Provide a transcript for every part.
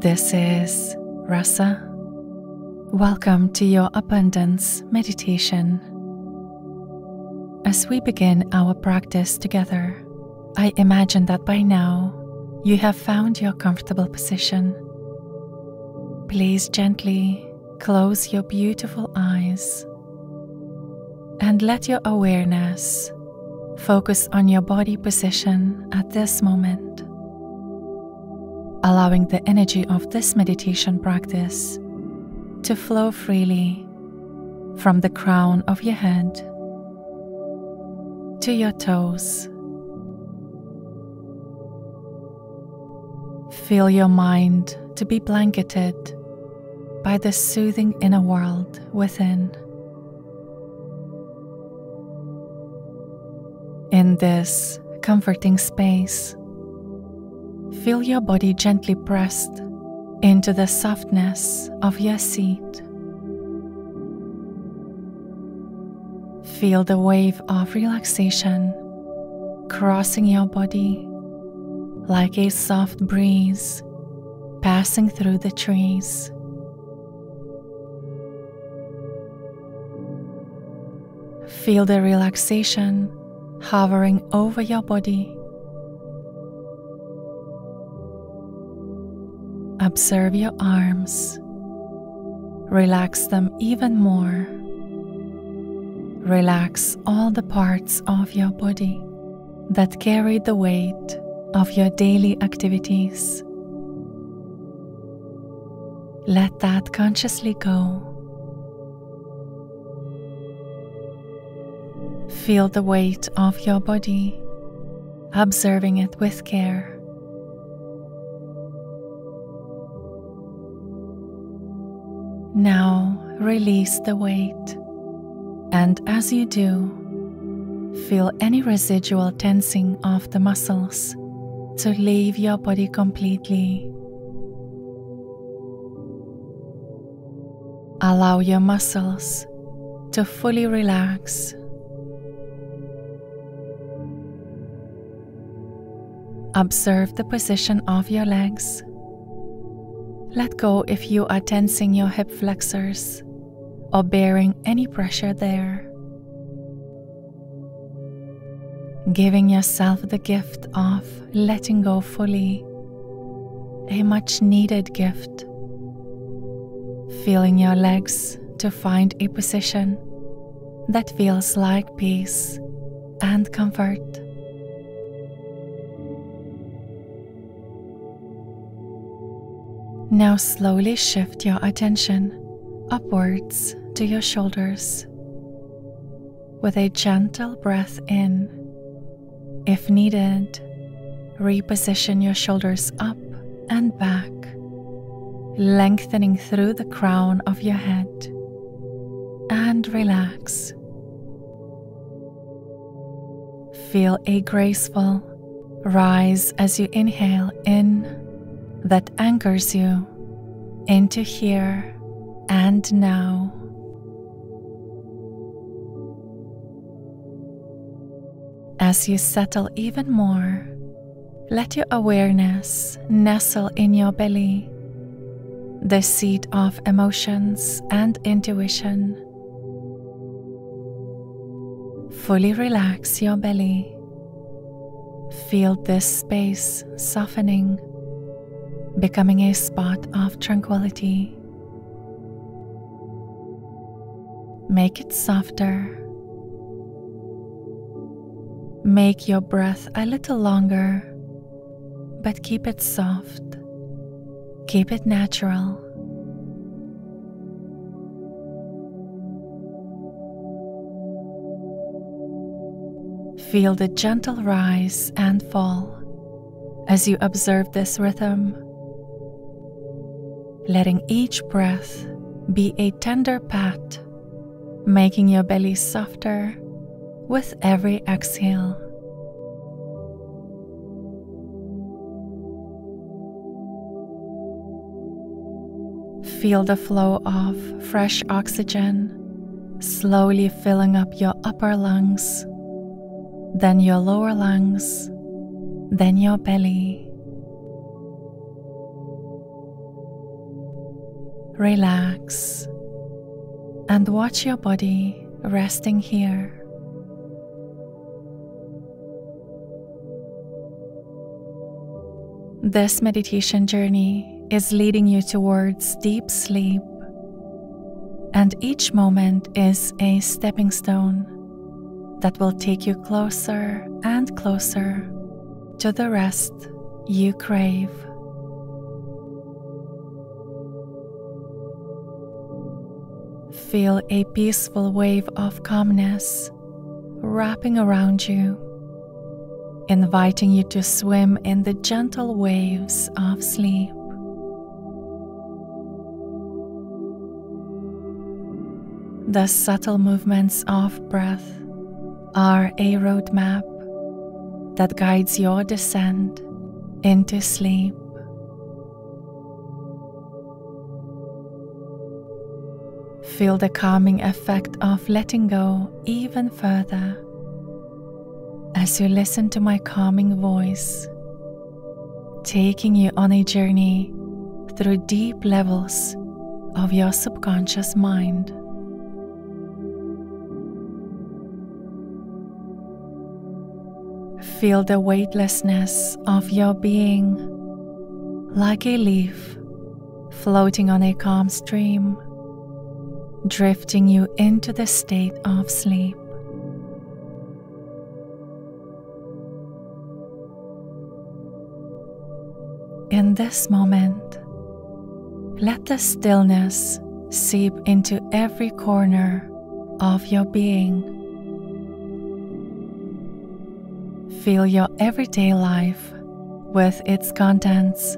This is Rasa. Welcome to your abundance meditation. As we begin our practice together, I imagine that by now you have found your comfortable position. Please gently close your beautiful eyes and let your awareness focus on your body position at this moment, allowing the energy of this meditation practice to flow freely from the crown of your head to your toes. Feel your mind to be blanketed by the soothing inner world within. In this comforting space, feel your body gently pressed into the softness of your seat. Feel the wave of relaxation crossing your body like a soft breeze passing through the trees. Feel the relaxation hovering over your body. Observe your arms. Relax them even more. Relax all the parts of your body that carry the weight of your daily activities. Let that consciously go. Feel the weight of your body, observing it with care. Release the weight, and as you do, feel any residual tensing of the muscles to leave your body completely. Allow your muscles to fully relax. Observe the position of your legs. Let go if you are tensing your hip flexors or bearing any pressure there. Giving yourself the gift of letting go fully, a much needed gift. Feeling your legs to find a position that feels like peace and comfort. Now slowly shift your attention upwards to your shoulders with a gentle breath in. If needed, reposition your shoulders up and back, lengthening through the crown of your head, and relax. Feel a graceful rise as you inhale in that anchors you into here and now. As you settle even more, let your awareness nestle in your belly, the seat of emotions and intuition. Fully relax your belly. Feel this space softening becoming a spot of tranquility. Make it softer. Make your breath a little longer, but keep it soft. Keep it natural. Feel the gentle rise and fall as you observe this rhythm letting each breath be a tender pat, making your belly softer with every exhale. Feel the flow of fresh oxygen slowly filling up your upper lungs, then your lower lungs, then your belly. relax, and watch your body resting here. This meditation journey is leading you towards deep sleep, and each moment is a stepping stone that will take you closer and closer to the rest you crave. Feel a peaceful wave of calmness wrapping around you, inviting you to swim in the gentle waves of sleep. The subtle movements of breath are a roadmap that guides your descent into sleep. Feel the calming effect of letting go even further as you listen to my calming voice, taking you on a journey through deep levels of your subconscious mind. Feel the weightlessness of your being like a leaf floating on a calm stream, drifting you into the state of sleep. In this moment, let the stillness seep into every corner of your being. Feel your everyday life with its contents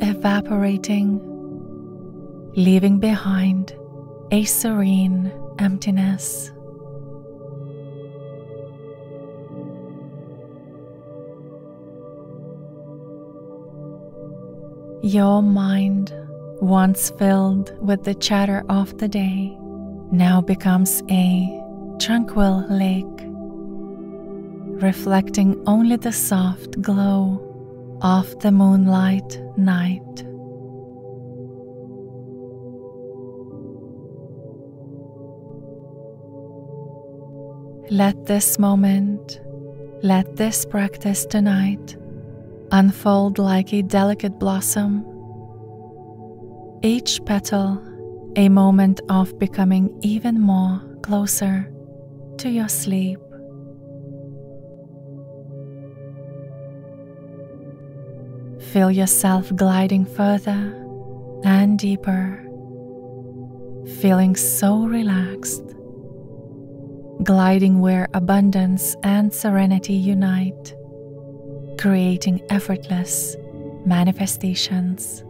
evaporating, leaving behind a serene emptiness. Your mind, once filled with the chatter of the day, now becomes a tranquil lake reflecting only the soft glow of the moonlight night. Let this moment, let this practice tonight unfold like a delicate blossom. Each petal a moment of becoming even more closer to your sleep. Feel yourself gliding further and deeper, feeling so relaxed, gliding where abundance and serenity unite, creating effortless manifestations.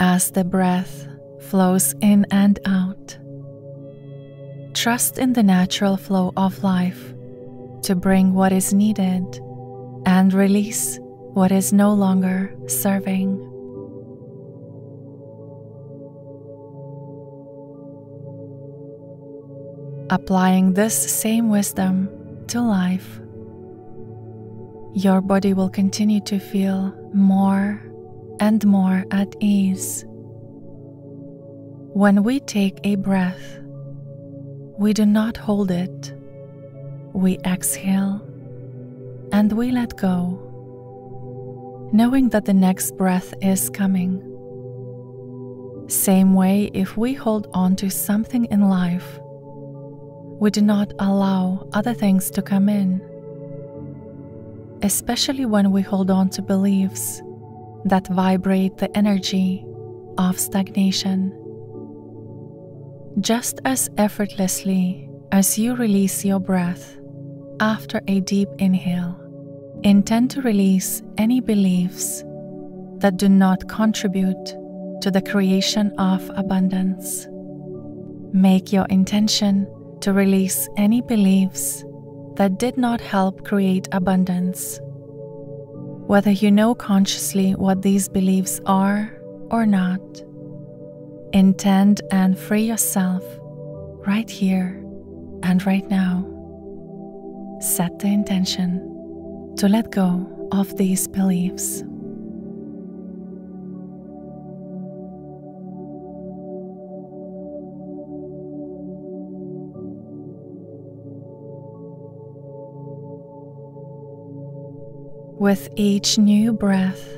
As the breath flows in and out, Trust in the natural flow of life to bring what is needed and release what is no longer serving. Applying this same wisdom to life, your body will continue to feel more and more at ease. When we take a breath, we do not hold it. We exhale and we let go, knowing that the next breath is coming. Same way, if we hold on to something in life, we do not allow other things to come in, especially when we hold on to beliefs that vibrate the energy of stagnation just as effortlessly as you release your breath after a deep inhale. Intend to release any beliefs that do not contribute to the creation of abundance. Make your intention to release any beliefs that did not help create abundance. Whether you know consciously what these beliefs are or not, Intend and free yourself right here and right now. set the intention to let go of these beliefs. With each new breath,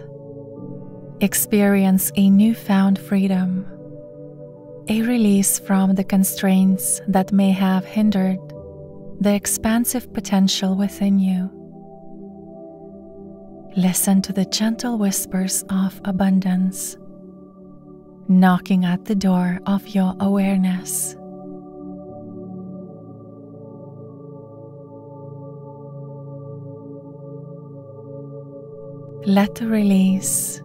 experience a newfound freedom, a release from the constraints that may have hindered the expansive potential within you. Listen to the gentle whispers of abundance knocking at the door of your awareness. Let the release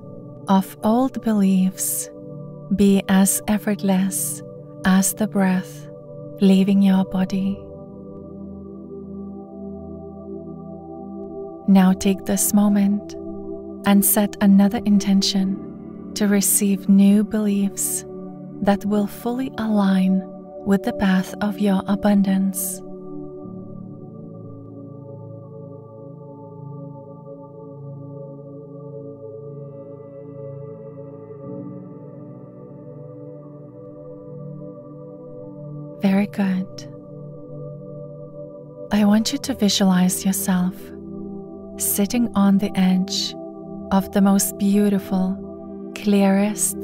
of old beliefs be as effortless as the breath leaving your body. Now take this moment and set another intention to receive new beliefs that will fully align with the path of your abundance. Very good. I want you to visualize yourself sitting on the edge of the most beautiful, clearest,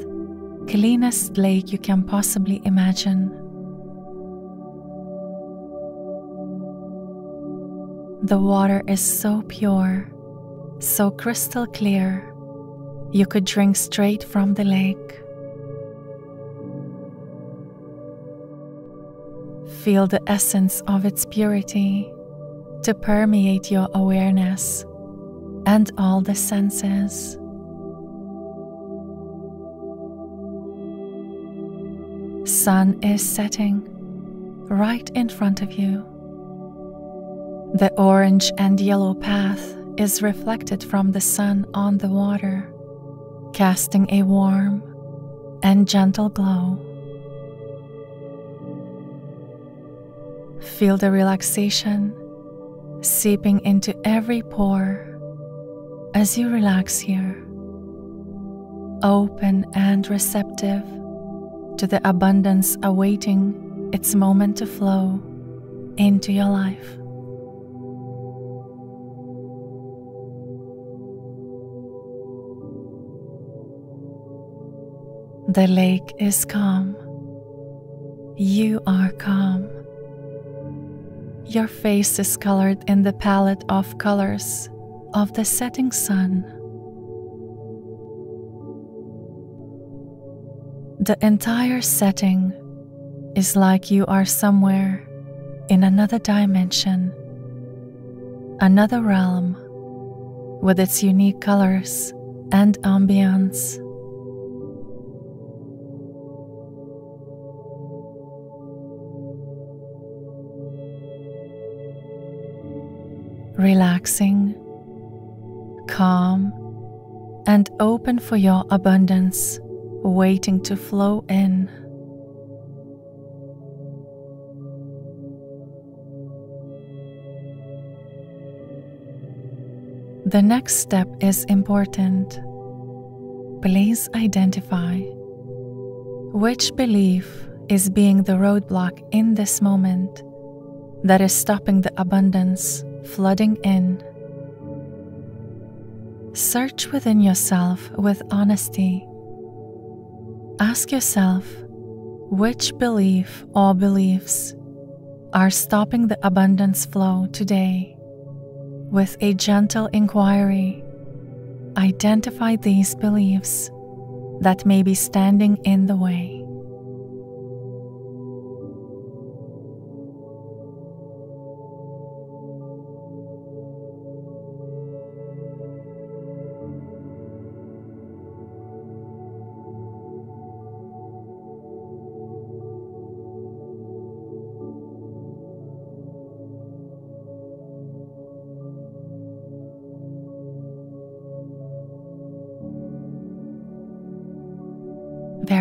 cleanest lake you can possibly imagine. The water is so pure, so crystal clear, you could drink straight from the lake. Feel the essence of its purity to permeate your awareness and all the senses. Sun is setting right in front of you. The orange and yellow path is reflected from the sun on the water, casting a warm and gentle glow. Feel the relaxation seeping into every pore as you relax here, open and receptive to the abundance awaiting its moment to flow into your life. The lake is calm. You are calm. Your face is colored in the palette of colors of the setting sun. The entire setting is like you are somewhere in another dimension, another realm with its unique colors and ambience. Relaxing, calm, and open for your abundance waiting to flow in. The next step is important. Please identify which belief is being the roadblock in this moment that is stopping the abundance flooding in. Search within yourself with honesty. Ask yourself which belief or beliefs are stopping the abundance flow today. With a gentle inquiry, identify these beliefs that may be standing in the way.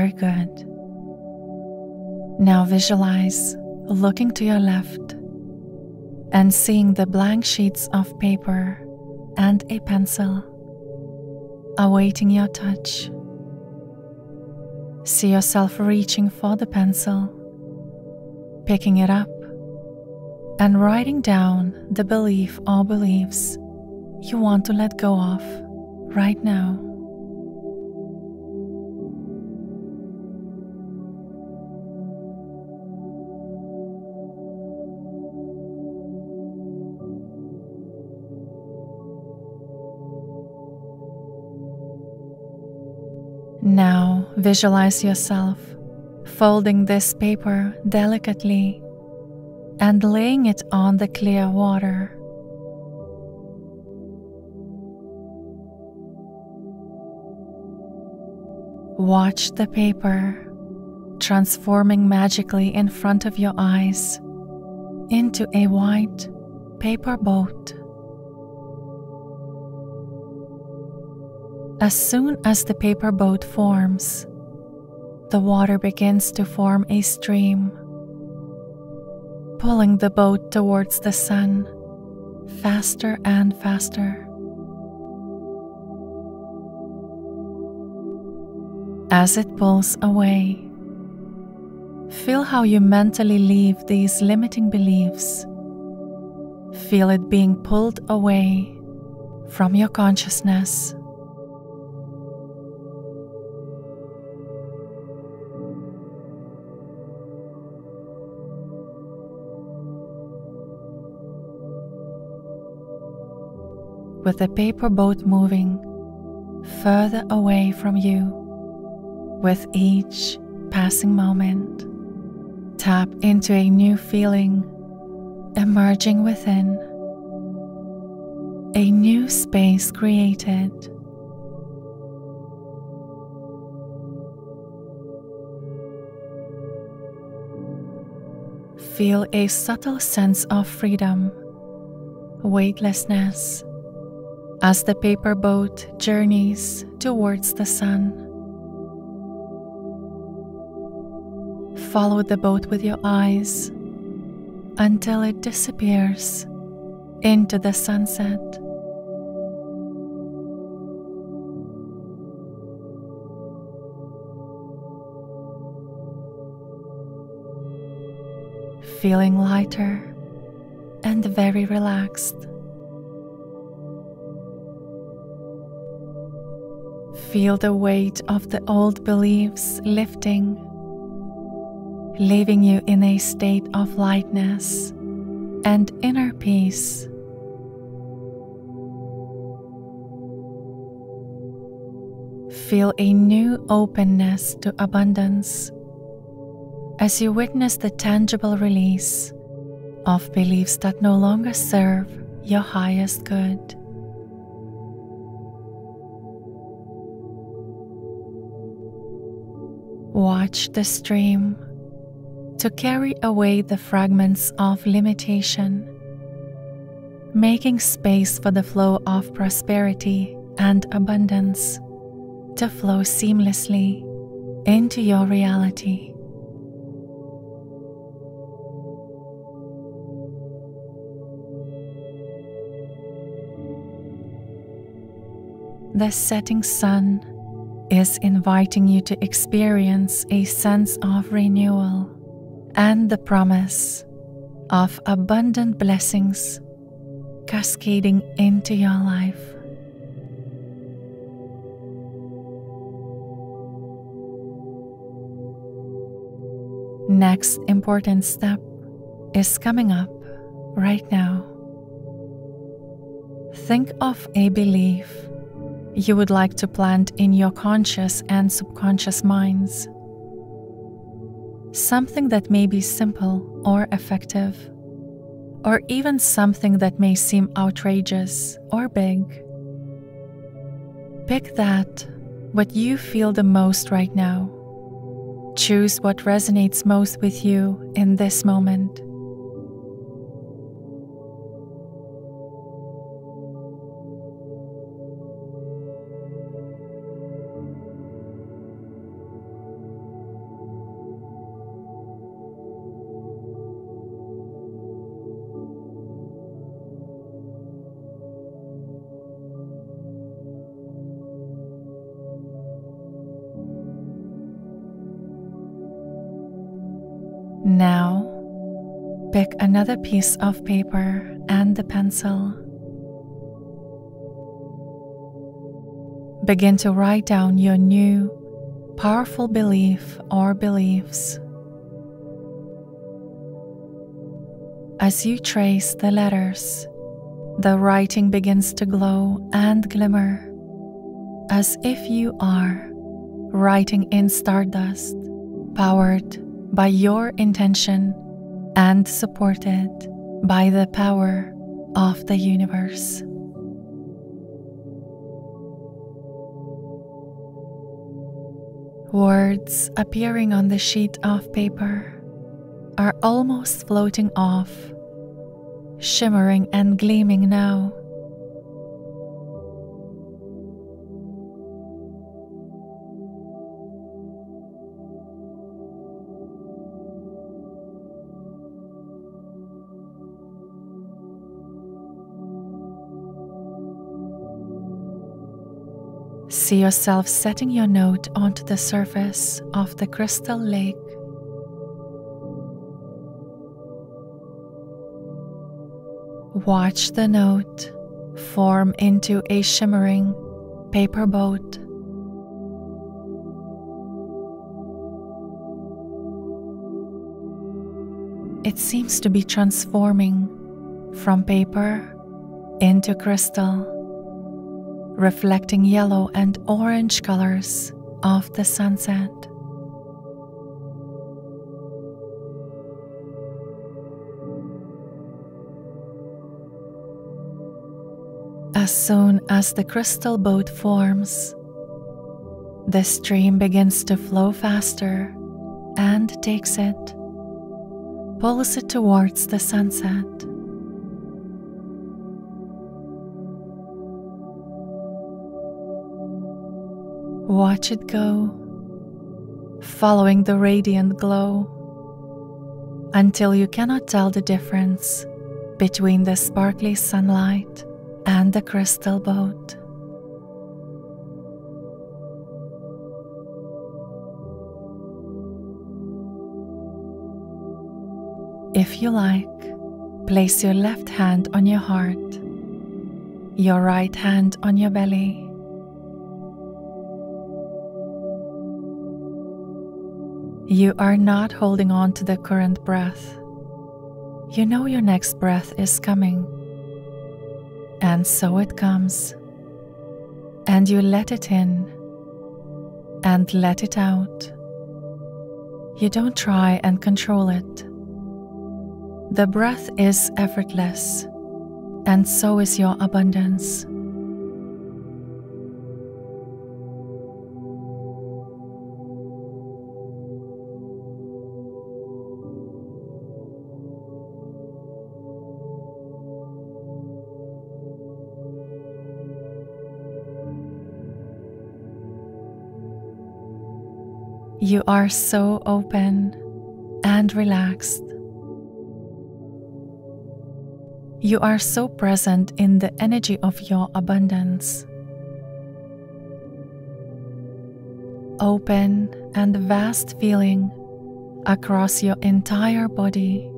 Very good. Now visualize looking to your left and seeing the blank sheets of paper and a pencil awaiting your touch. See yourself reaching for the pencil, picking it up, and writing down the belief or beliefs you want to let go of right now. Visualize yourself folding this paper delicately and laying it on the clear water. Watch the paper transforming magically in front of your eyes into a white paper boat. As soon as the paper boat forms, the water begins to form a stream, pulling the boat towards the sun faster and faster. As it pulls away, feel how you mentally leave these limiting beliefs. Feel it being pulled away from your consciousness. With the paper boat moving further away from you with each passing moment. Tap into a new feeling emerging within, a new space created. Feel a subtle sense of freedom, weightlessness as the paper boat journeys towards the sun. Follow the boat with your eyes until it disappears into the sunset. Feeling lighter and very relaxed. Feel the weight of the old beliefs lifting, leaving you in a state of lightness and inner peace. Feel a new openness to abundance as you witness the tangible release of beliefs that no longer serve your highest good. The stream to carry away the fragments of limitation, making space for the flow of prosperity and abundance to flow seamlessly into your reality. The setting sun is inviting you to experience a sense of renewal and the promise of abundant blessings cascading into your life. Next important step is coming up right now. Think of a belief you would like to plant in your conscious and subconscious minds. Something that may be simple or effective, or even something that may seem outrageous or big. Pick that, what you feel the most right now. Choose what resonates most with you in this moment. Another piece of paper and the pencil. Begin to write down your new powerful belief or beliefs. As you trace the letters, the writing begins to glow and glimmer as if you are writing in stardust, powered by your intention and supported by the power of the universe. Words appearing on the sheet of paper are almost floating off, shimmering and gleaming now. See yourself setting your note onto the surface of the crystal lake. Watch the note form into a shimmering paper boat. It seems to be transforming from paper into crystal reflecting yellow and orange colors of the sunset. As soon as the crystal boat forms, the stream begins to flow faster and takes it, pulls it towards the sunset. Watch it go, following the radiant glow until you cannot tell the difference between the sparkly sunlight and the crystal boat. If you like, place your left hand on your heart, your right hand on your belly You are not holding on to the current breath. You know your next breath is coming. And so it comes. And you let it in and let it out. You don't try and control it. The breath is effortless, and so is your abundance. You are so open and relaxed. You are so present in the energy of your abundance. Open and vast feeling across your entire body.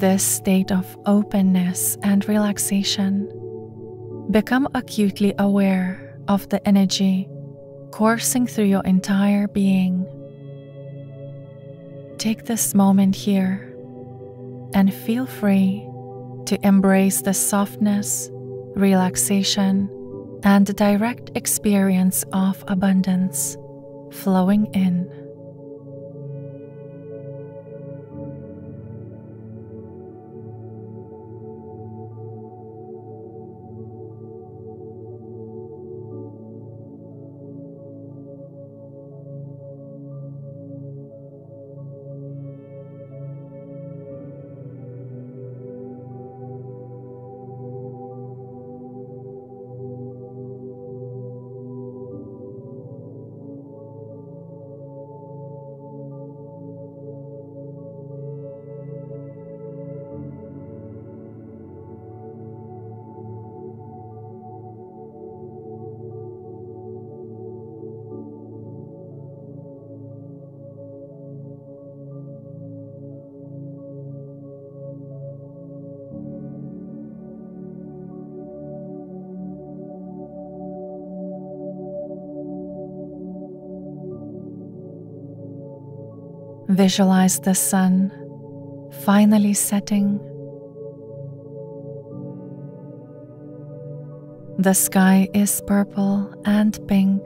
This state of openness and relaxation, become acutely aware of the energy coursing through your entire being. Take this moment here and feel free to embrace the softness, relaxation, and direct experience of abundance flowing in. Visualize the sun finally setting. The sky is purple and pink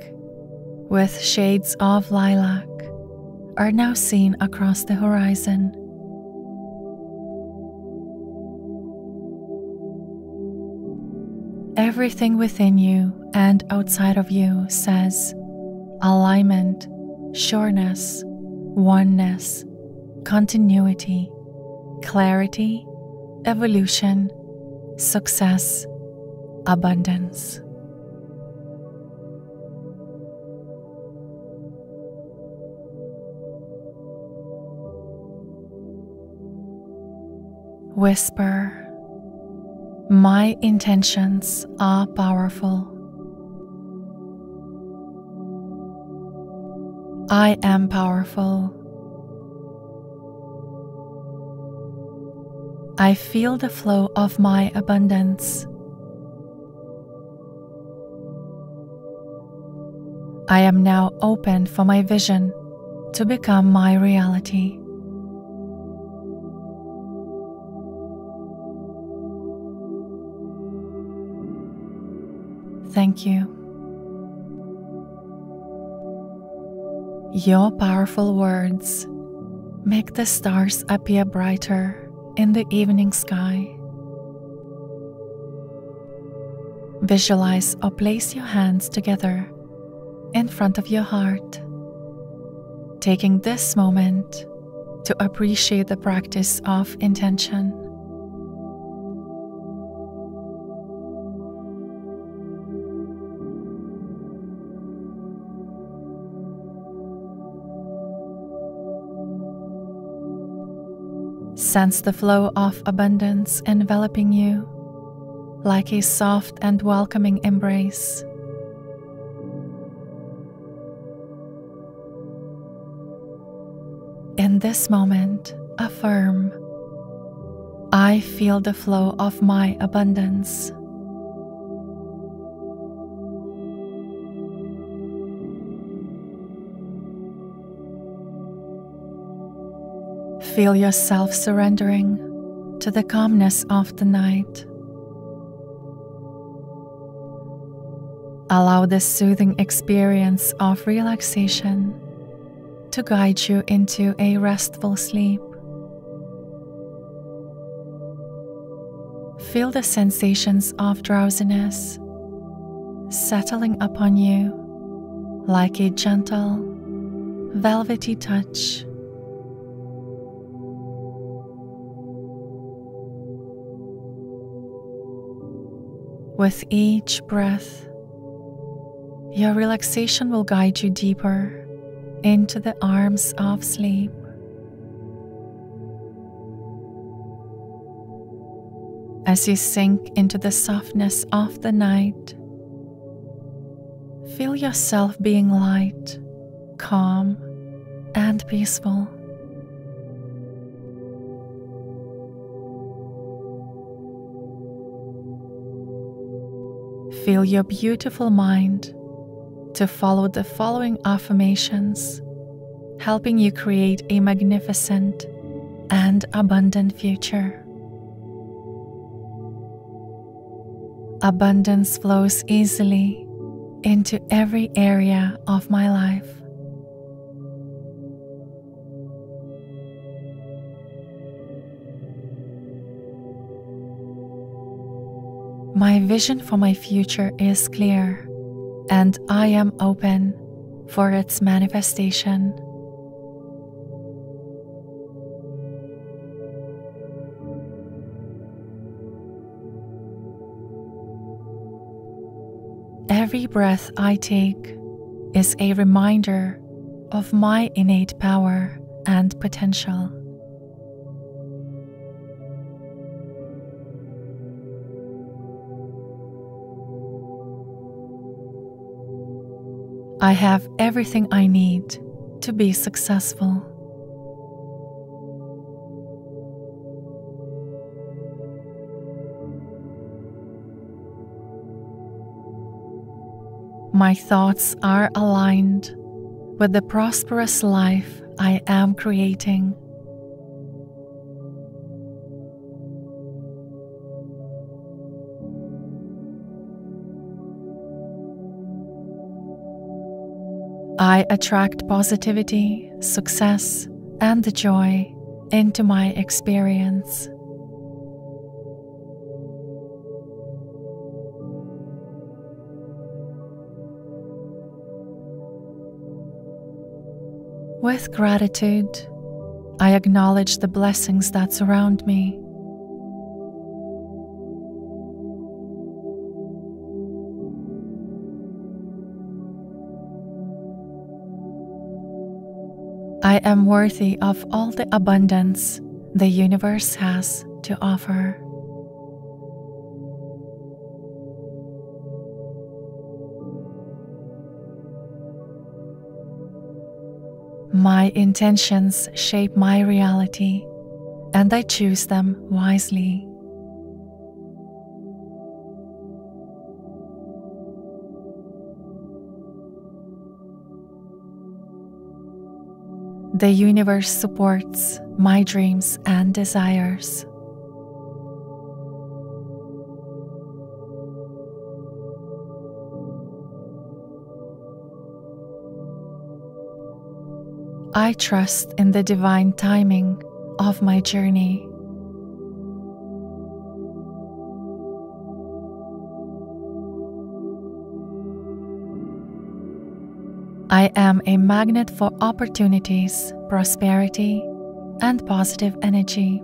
with shades of lilac are now seen across the horizon. Everything within you and outside of you says alignment, sureness, oneness, continuity, clarity, evolution, success, abundance. Whisper, My intentions are powerful. I am powerful. I feel the flow of my abundance. I am now open for my vision to become my reality. Thank you. Your powerful words make the stars appear brighter in the evening sky. Visualize or place your hands together in front of your heart, taking this moment to appreciate the practice of intention. Sense the flow of abundance enveloping you like a soft and welcoming embrace. In this moment, affirm I feel the flow of my abundance. Feel yourself surrendering to the calmness of the night. Allow this soothing experience of relaxation to guide you into a restful sleep. Feel the sensations of drowsiness settling upon you like a gentle, velvety touch. With each breath, your relaxation will guide you deeper into the arms of sleep. As you sink into the softness of the night, feel yourself being light, calm, and peaceful. Feel your beautiful mind to follow the following affirmations, helping you create a magnificent and abundant future. Abundance flows easily into every area of my life. My vision for my future is clear and I am open for its manifestation. Every breath I take is a reminder of my innate power and potential. I have everything I need to be successful. My thoughts are aligned with the prosperous life I am creating. I attract positivity, success, and the joy into my experience. With gratitude, I acknowledge the blessings that surround me. Am worthy of all the abundance the universe has to offer. My intentions shape my reality, and I choose them wisely. The universe supports my dreams and desires. I trust in the divine timing of my journey. I am a magnet for opportunities, prosperity, and positive energy.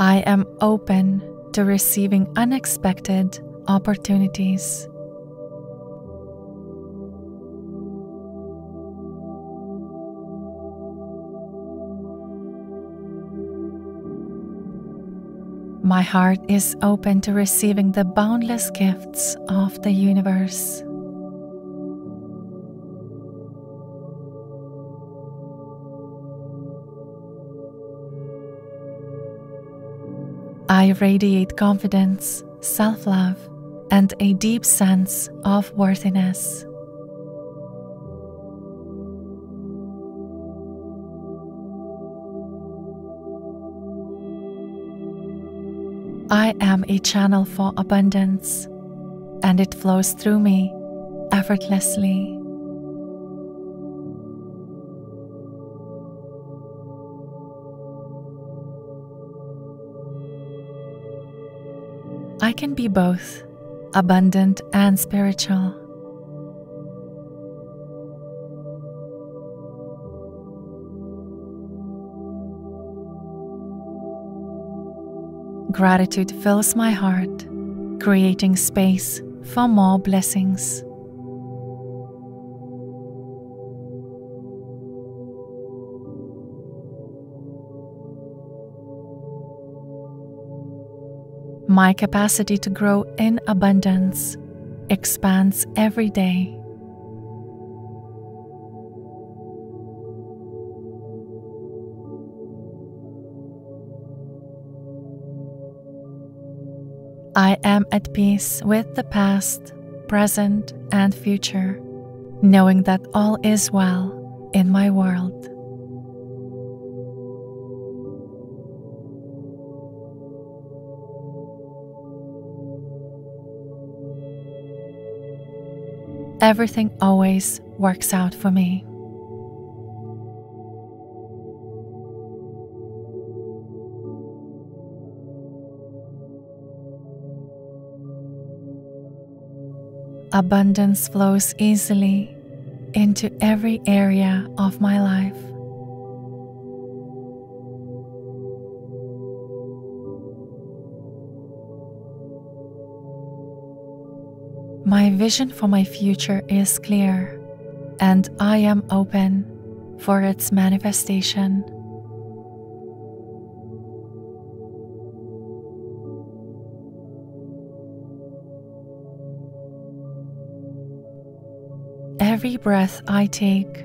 I am open to receiving unexpected opportunities. My heart is open to receiving the boundless gifts of the universe. I radiate confidence, self love, and a deep sense of worthiness. A channel for abundance, and it flows through me effortlessly. I can be both abundant and spiritual. Gratitude fills my heart, creating space for more blessings. My capacity to grow in abundance expands every day. I am at peace with the past, present, and future, knowing that all is well in my world. Everything always works out for me. Abundance flows easily into every area of my life. My vision for my future is clear, and I am open for its manifestation. Every breath I take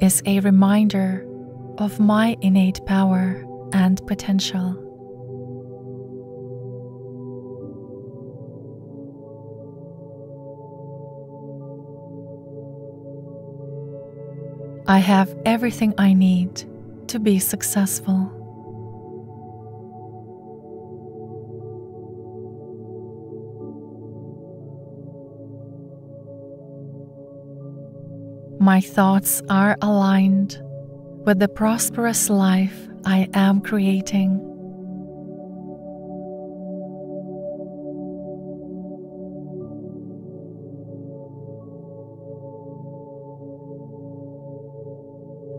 is a reminder of my innate power and potential. I have everything I need to be successful. My thoughts are aligned with the prosperous life I am creating.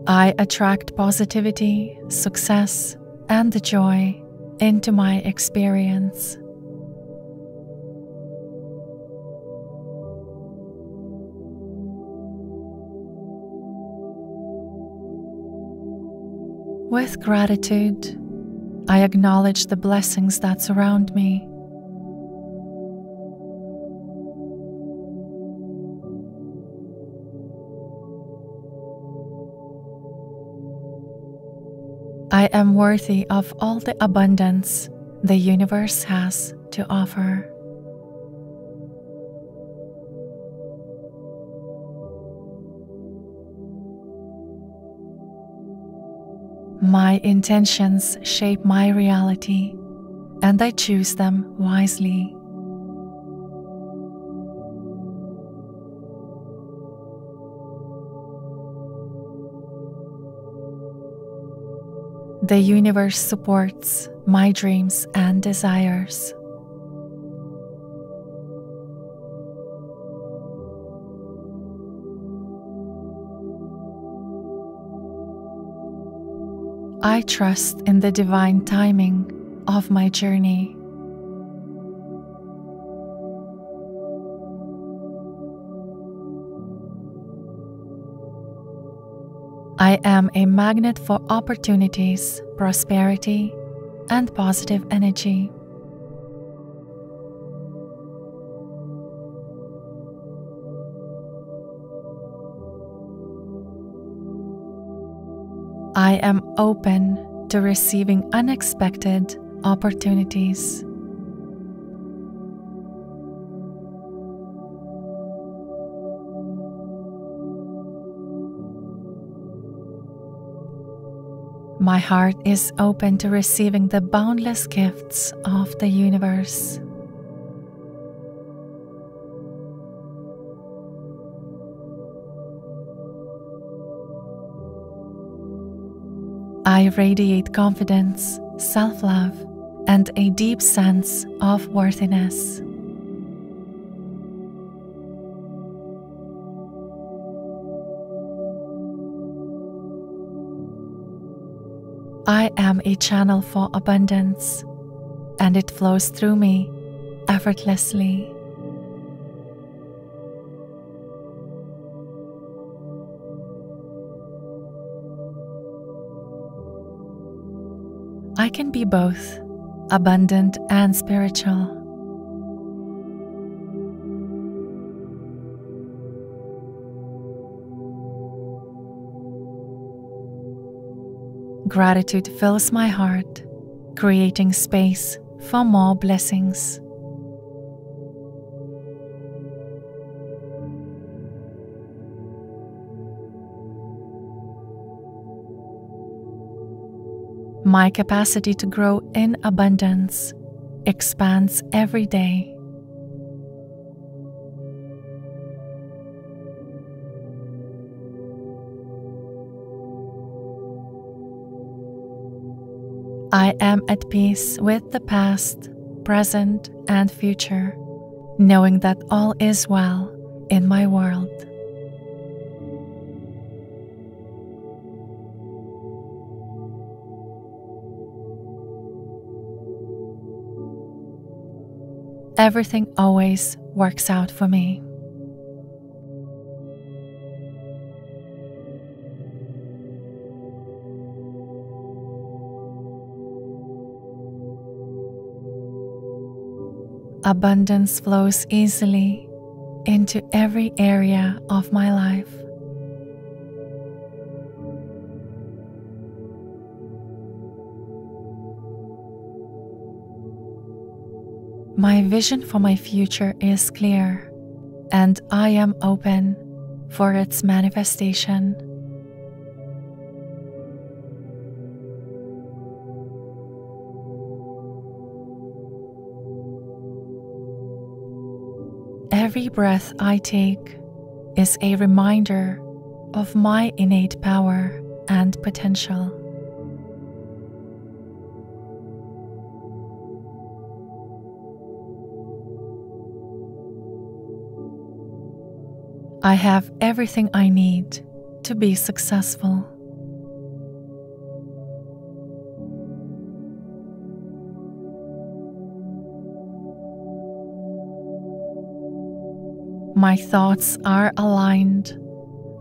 I attract positivity, success, and joy into my experience. With gratitude, I acknowledge the blessings that surround me. I am worthy of all the abundance the universe has to offer. My intentions shape my reality, and I choose them wisely. The universe supports my dreams and desires. I trust in the divine timing of my journey. I am a magnet for opportunities, prosperity, and positive energy. I am open to receiving unexpected opportunities. My heart is open to receiving the boundless gifts of the universe. I radiate confidence, self love, and a deep sense of worthiness. I am a channel for abundance, and it flows through me effortlessly. Can be both abundant and spiritual. Gratitude fills my heart, creating space for more blessings. My capacity to grow in abundance expands every day. I am at peace with the past, present, and future, knowing that all is well in my world. Everything always works out for me. Abundance flows easily into every area of my life. My vision for my future is clear, and I am open for its manifestation. Every breath I take is a reminder of my innate power and potential. I have everything I need to be successful. My thoughts are aligned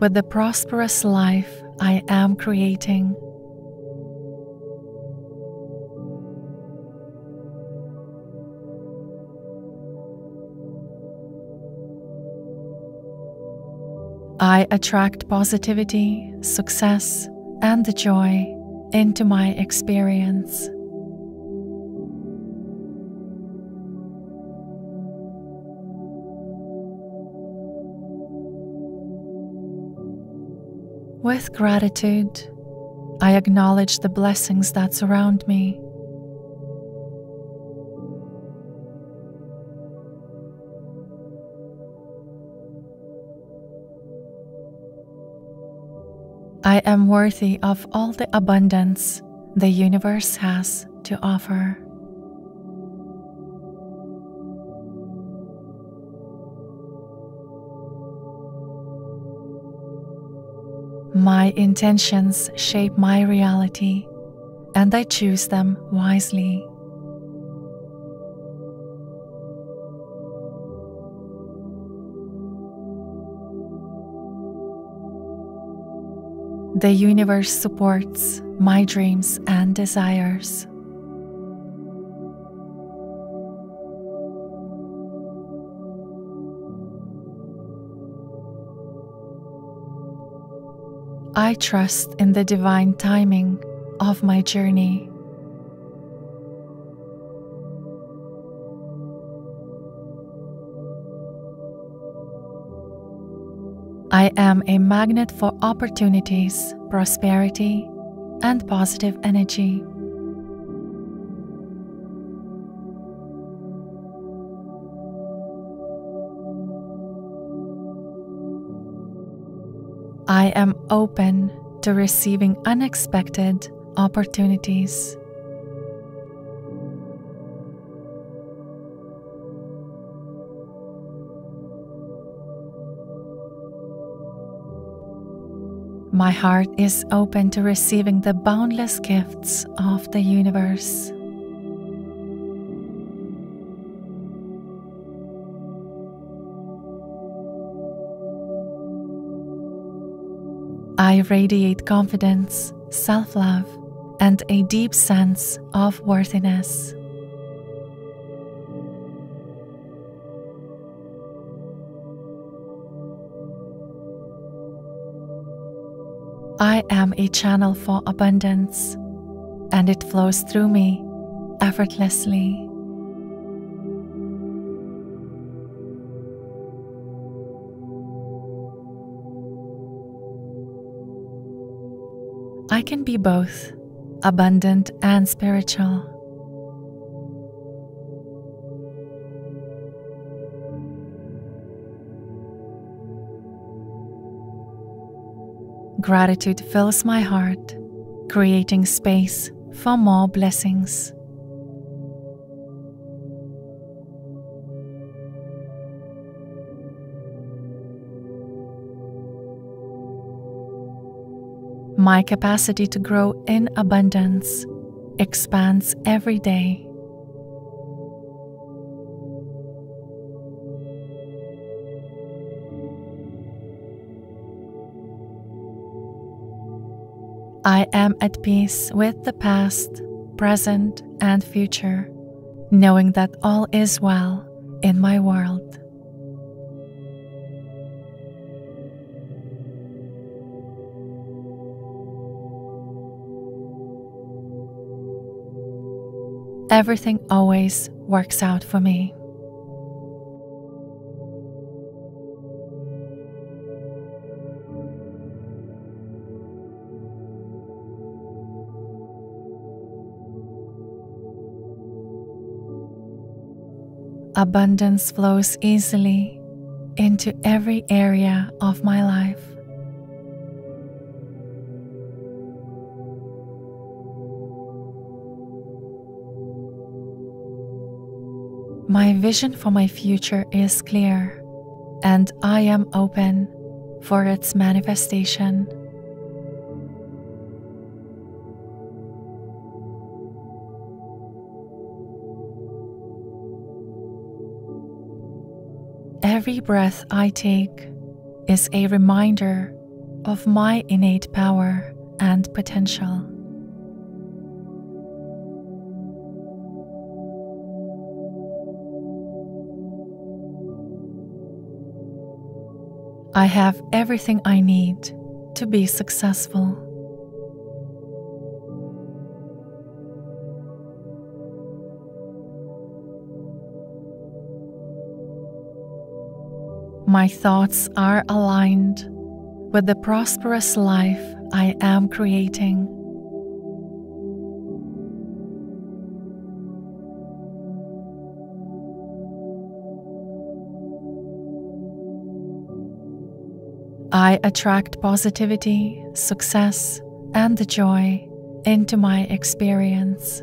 with the prosperous life I am creating. I attract positivity, success, and the joy into my experience. With gratitude, I acknowledge the blessings that surround me. I am worthy of all the abundance the universe has to offer. My intentions shape my reality, and I choose them wisely. The universe supports my dreams and desires. I trust in the divine timing of my journey. I am a magnet for opportunities, prosperity, and positive energy. I am open to receiving unexpected opportunities. Heart is open to receiving the boundless gifts of the universe. I radiate confidence, self love, and a deep sense of worthiness. I am a channel for abundance, and it flows through me effortlessly. I can be both abundant and spiritual. Gratitude fills my heart, creating space for more blessings. My capacity to grow in abundance expands every day. I am at peace with the past, present, and future, knowing that all is well in my world. Everything always works out for me. Abundance flows easily into every area of my life. My vision for my future is clear, and I am open for its manifestation. Breath I take is a reminder of my innate power and potential. I have everything I need to be successful. My thoughts are aligned with the prosperous life I am creating. I attract positivity, success, and the joy into my experience.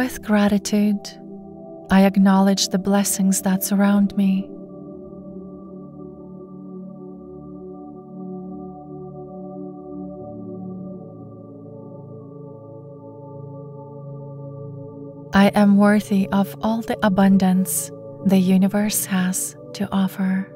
With gratitude, I acknowledge the blessings that surround me. I am worthy of all the abundance the universe has to offer.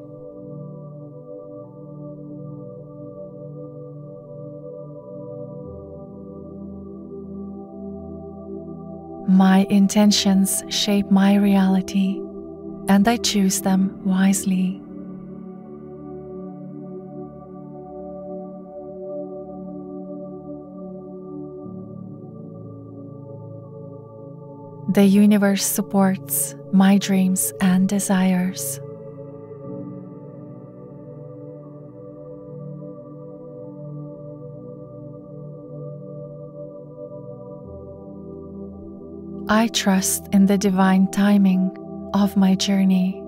My intentions shape my reality, and I choose them wisely. The universe supports my dreams and desires. I trust in the divine timing of my journey.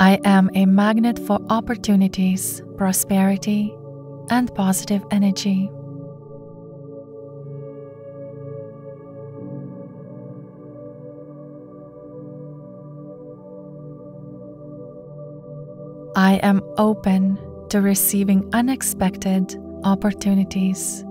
I am a magnet for opportunities, prosperity, and positive energy. I am open to receiving unexpected opportunities.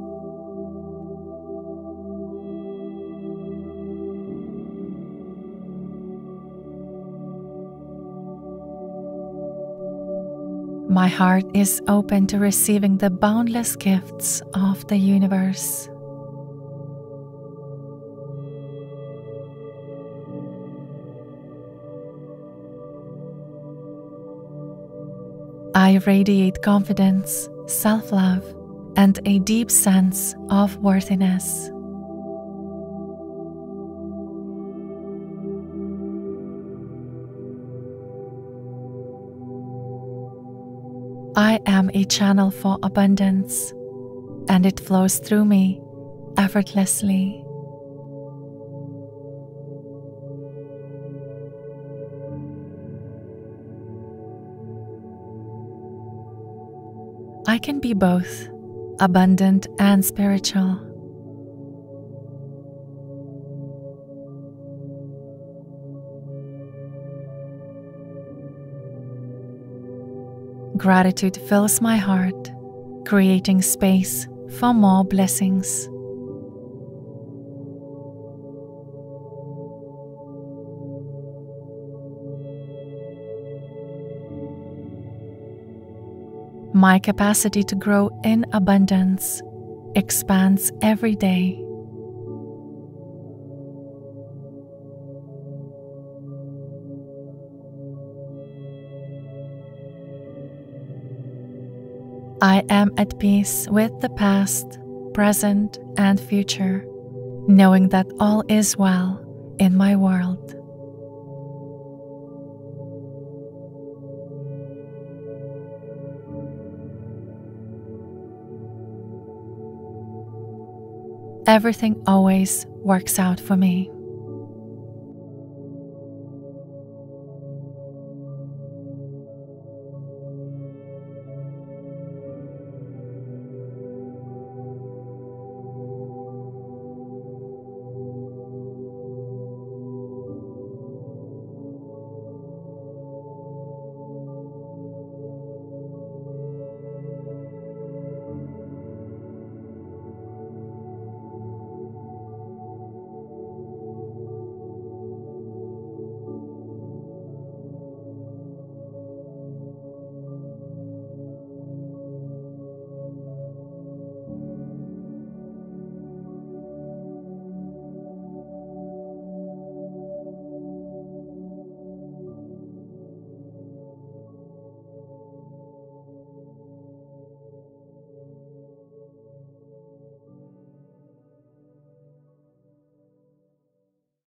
My heart is open to receiving the boundless gifts of the universe. I radiate confidence, self love, and a deep sense of worthiness. I am a channel for abundance, and it flows through me effortlessly. Be both abundant and spiritual. Gratitude fills my heart, creating space for more blessings. My capacity to grow in abundance expands every day. I am at peace with the past, present, and future, knowing that all is well in my world. Everything always works out for me.